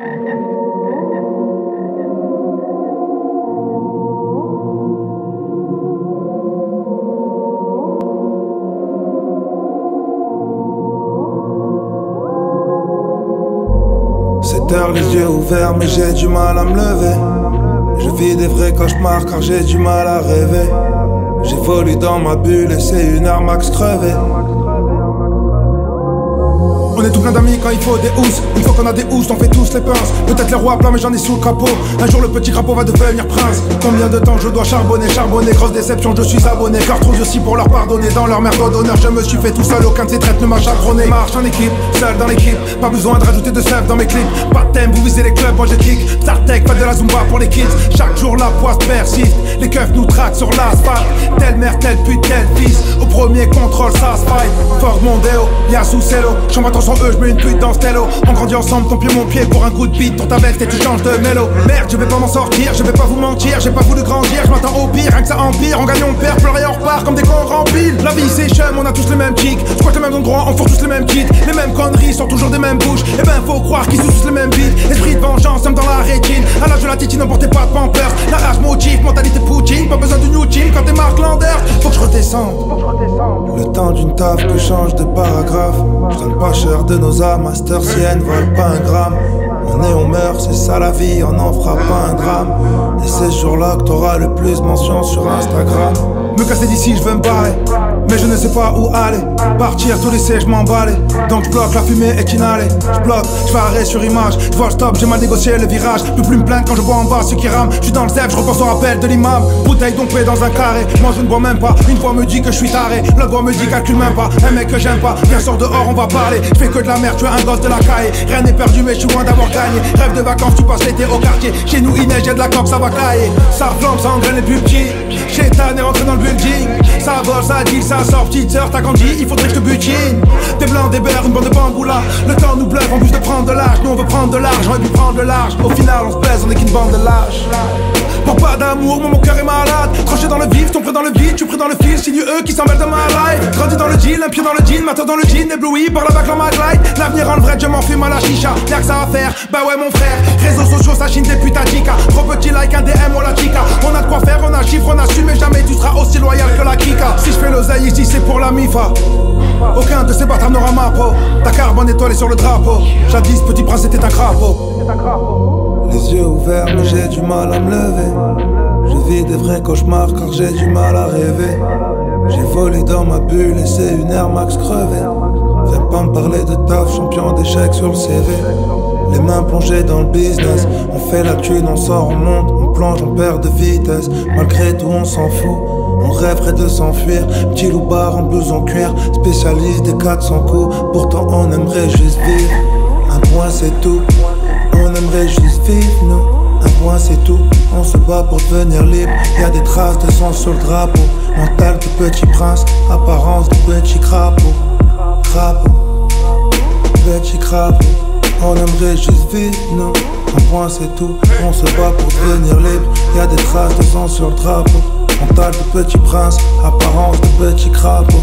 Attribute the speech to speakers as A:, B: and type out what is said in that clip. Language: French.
A: Cette heure, les yeux ouverts, mais j'ai du mal à me lever. Je vis des vrais cauchemars car j'ai du mal à rêver. J'évolue dans ma bulle et c'est une arme max crevée. On est tout plein d'amis quand il faut des housses. Une fois qu'on a des housses, on fait tous les pinces. Peut-être les rois pleins, mais j'en ai sous le capot. Un jour, le petit crapaud va devenir prince. Combien de temps je dois charbonner, charbonner? Grosse déception, je suis abonné. Car trop aussi pour leur pardonner. Dans leur merde d'honneur, je me suis fait tout seul. Aucun de ces traites ne m'a charbonné. Marche en équipe, seul dans l'équipe. Pas besoin de rajouter de sève dans mes clips. Pas de thème, vous visez les clubs, moi je kick. Zartek, pas de la zumba pour les kids. Chaque jour, la poisse persiste. Les keufs nous traquent sur l'asphalte. Telle mère, telle pute, tel fils. Au premier contrôle, ça se fight. Fort Mondeo, y'a sous cello. J'en attention eux, je mets une pute dans stylo. On grandit ensemble, ton pied, mon pied pour un coup de beat. Ton ta veste et tu changes de mélo. Merde, je vais pas m'en sortir, je vais pas vous mentir. J'ai pas voulu grandir, je m'attends au pire. Rien que ça empire, on gagne, on perd, pleurer, on repart comme des cons remplis. La vie c'est chum, on a tous les mêmes kicks. Squat le même endroit, on fourre tous les mêmes kits. Les mêmes conneries sont toujours des mêmes bouches. Et ben faut croire qu'ils sont tous les mêmes beats. Esprit de vengeance, sommes dans la rétine. À l'âge de la titine, n'emportez pas de pampers. La rage motive, mentalité Poutine. Pas besoin de new team quand t'es Mark Lander. Faut que je redescende. Le temps d'une taf que change de paragraphe. Je donne pas cher de nos âmes, master sienne, vole pas un gramme. On est, on meurt, c'est ça la vie, on en fera pas un drame. Et c'est ce jour-là que t'auras le plus mention sur Instagram. Me casser d'ici, je veux me barrer. Mais je ne sais pas où aller. Partir, tout laisser, je m'emballe. Donc je bloque la fumée et inhaler. Je bloque, je arrêt sur image. Je vois stop, j'ai mal négocié le virage. Peux plus me quand je vois en bas ceux qui rament. Je suis dans le zèbre, je repense au rappel de l'imam. Bouteille dompée dans un carré. Moi je ne bois même pas. Une fois me dit que je suis taré. L'autre voix me dit calcule même pas. Un mec que j'aime pas. Viens sort dehors, on va parler. Je fais que de la merde, tu es un gosse de la caille. Rien n'est perdu, mais je suis loin d'avoir Rêve de vacances, tu passes l'été au quartier. Chez nous, il neige, y'a de la coque, ça va cailler. Ça flambe, ça engraine les plus petits. Chétan est rentré dans le building. Ça vole, ça dit, ça sort, petite sœur, t'as grandi, il faudrait que je te butine. Des blancs, des beurres, une bande de bamboula. Le temps nous bluffe en plus de prendre de l'âge. Nous on veut prendre de l'argent et puis prendre de large. Au final, on se baise, on est qu'une bande de lâches. Pour pas d'amour, moi mon cœur est malade. Tranché dans le vif, ton prêt dans le vide, tu pris dans le fil. Signe eux qui s'en mêlent de ma life. Grandi dans le deal, un pied dans le jean, matin dans le jean, ébloui par la bac en ma. Chicha. Y'a que ça à faire, bah ouais mon frère. Réseaux sociaux, ça chine des putains chica. Trop petit like un DM ou la chica. On a de quoi faire, on a chiffre, on assume, mais jamais tu seras aussi loyal que la kika. Si je fais l'oseille ici, c'est pour la mifa. Aucun de ces bâtards n'aura ma peau. Ta carbone étoilée sur le drapeau. Jadis, petit prince était un crapaud. Les yeux ouverts, mais j'ai du mal à me lever. Je vis des vrais cauchemars car j'ai du mal à rêver. J'ai volé dans ma bulle et c'est une Air Max crevée. Viens pas me parler de taf, champion d'échecs sur le CV. Les mains plongées dans le business, on fait la thune, on sort, on monte, on plonge, on perd de vitesse. Malgré tout, on s'en fout. On rêverait de s'enfuir, petit loupard en cuir, spécialiste des 400 coups. Pourtant, on aimerait juste vivre. Un point, c'est tout. On aimerait juste vivre, nous. Un point, c'est tout. On se bat pour devenir libre. Y a des traces de sang sur le drapeau. Mental de petit prince, apparence de petit crapaud. Crapaud, petit crapaud. On aimerait juste vivre, nous. Un point, c'est tout. On se bat pour devenir libre. Y a des traces de sang sur le drapeau. Mental de petit prince, apparence de petit crapaud.